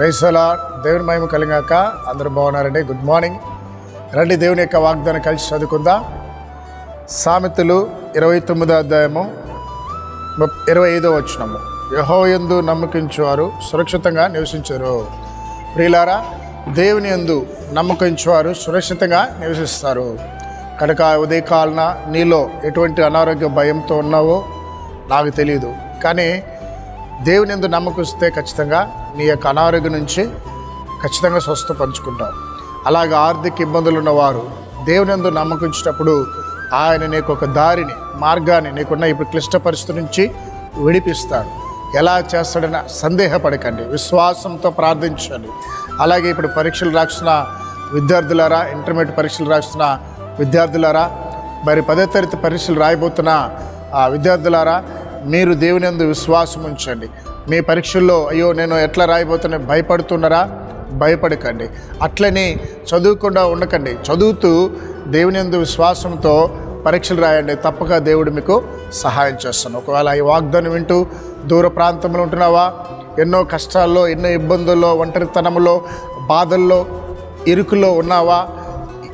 రైసోలా దేవుని మహిమ కలిగాక అందరూ బాగున్నారండి. గుడ్ మార్నింగ్ రండి దేవుని యొక్క వాగ్దానం కలిసి చదువుకుందాం. సామెతలు ఇరవై తొమ్మిదో అధ్యాయము ఇరవై ఐదో వచ్చినము యహోయందు నమ్మకించువారు సురక్షితంగా నివసించరు. ప్రియులారా దేవుని యందు నమ్మకించువారు సురక్షితంగా నివసిస్తారు. కనుక ఉదయకాలన నీలో ఎటువంటి అనారోగ్య భయంతో ఉన్నావో నాకు తెలియదు కానీ దేవుని ఎందు నమ్మకిస్తే ఖచ్చితంగా నీ యొక్క అనారోగ్యం నుంచి ఖచ్చితంగా స్వస్థ పంచుకుంటావు. అలాగే ఆర్థిక ఇబ్బందులు ఉన్నవారు దేవుని ఎందు నమ్మకించినప్పుడు ఆయన నీకు ఒక దారిని మార్గాన్ని నీకున్న ఇప్పుడు క్లిష్ట పరిస్థితి నుంచి విడిపిస్తాడు ఎలా చేస్తాడని సందేహపడకండి విశ్వాసంతో ప్రార్థించండి. అలాగే ఇప్పుడు పరీక్షలు రాసిన విద్యార్థులారా ఇంటర్మీడియట్ పరీక్షలు రాసిన విద్యార్థులారా మరి పదో తరగతి పరీక్షలు రాయబోతున్న ఆ విద్యార్థులారా మీరు దేవుని అందు విశ్వాసం ఉంచండి. మీ పరీక్షల్లో అయ్యో నేను ఎట్లా రాయబోతున్నా భయపడుతున్నారా? భయపడకండి. అట్లనే చదువుకుండా ఉండకండి. చదువుతూ దేవుని అందు విశ్వాసంతో పరీక్షలు రాయండి. తప్పక దేవుడు మీకు సహాయం చేస్తాను ఒకవేళ ఈ వాగ్దానం వింటూ దూర ప్రాంతంలో ఉంటున్నావా? ఎన్నో కష్టాల్లో ఎన్నో ఇబ్బందుల్లో ఒంటరితనంలో బాధల్లో ఇరుకులో ఉన్నావా?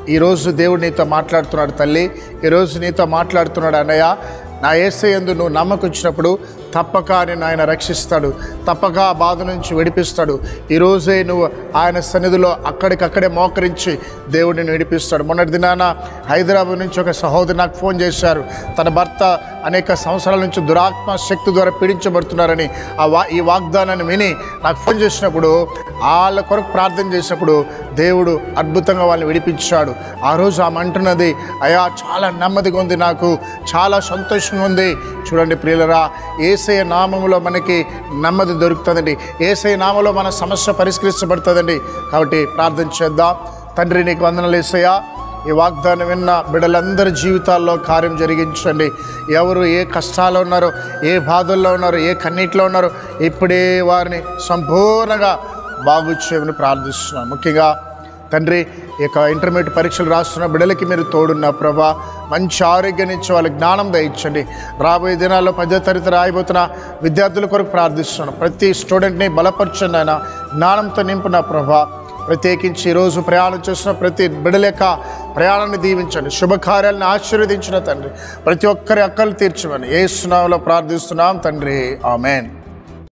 ఈరోజు దేవుడు నీతో మాట్లాడుతున్నాడు తల్లి. ఈరోజు నీతో మాట్లాడుతున్నాడు అన్నయ్య. నా ఏసయందు నువ్వు నమ్మకొచ్చినప్పుడు తప్పక నేను ఆయన రక్షిస్తాడు. తప్పక ఆ బాధ నుంచి విడిపిస్తాడు. ఈరోజే నువ్వు ఆయన సన్నిధిలో అక్కడికక్కడే మోకరించి దేవుడిని విడిపిస్తాడు. మొన్నటి దినాన హైదరాబాద్ నుంచి ఒక సహోదరి నాకు ఫోన్ చేశారు. తన భర్త అనేక సంవత్సరాల నుంచి దురాత్మ శక్తి ద్వారా పీడించబడుతున్నారని ఆ వా ఈ వాగ్దానాన్ని విని నాకు ఫోన్ చేసినప్పుడు వాళ్ళ కొరకు ప్రార్థన చేసినప్పుడు దేవుడు అద్భుతంగా వాళ్ళని విడిపించాడు. ఆ రోజు ఆమె అంటున్నది అయా చాలా నెమ్మదిగా ఉంది నాకు చాలా సంతోషంగా ఉంది. చూడండి ప్రియులరా ఏ ఏసయ నామములో మనకి నెమ్మది దొరుకుతుందండి. ఏసయ నామంలో మన సమస్య పరిష్కరించబడుతుందండి. కాబట్టి ప్రార్థన చేద్దాం. తండ్రి నీకు వందనలు ఏసయ్యా. ఈ వాగ్దానం విన్న బిడ్డలందరి జీవితాల్లో కార్యం జరిగించండి. ఎవరు ఏ కష్టాల్లో ఉన్నారో ఏ బాధల్లో ఉన్నారో ఏ కన్నీటిలో ఉన్నారో ఇప్పుడే వారిని సంపూర్ణంగా బాగు చేయమని ప్రార్థిస్తున్నాను ముఖ్యంగా తండ్రి ఈ యొక్క ఇంటర్మీడియట్ పరీక్షలు రాస్తున్న బిడ్డలకి మీరు తోడున్న ప్రభా మంచి ఆరోగ్యాన్ని ఇచ్చి వాళ్ళకి జ్ఞానం దయచండి. రాబోయే దినాల్లో పదో తరగతి రాయిపోతున్న విద్యార్థుల కొరకు ప్రార్థిస్తున్నాను. ప్రతి స్టూడెంట్ని బలపరచండి ఆయన జ్ఞానంతో నింపున ప్రభా ప్రత్యేకించి ఈరోజు ప్రయాణం చేసిన ప్రతి బిడల యొక్క ప్రయాణాన్ని దీవించండి. శుభకార్యాలను ఆశీర్వదించిన తండ్రి ప్రతి ఒక్కరి అక్కలు తీర్చమని ఏ సునామలో ప్రార్థిస్తున్నాం తండ్రి. ఆమెన్.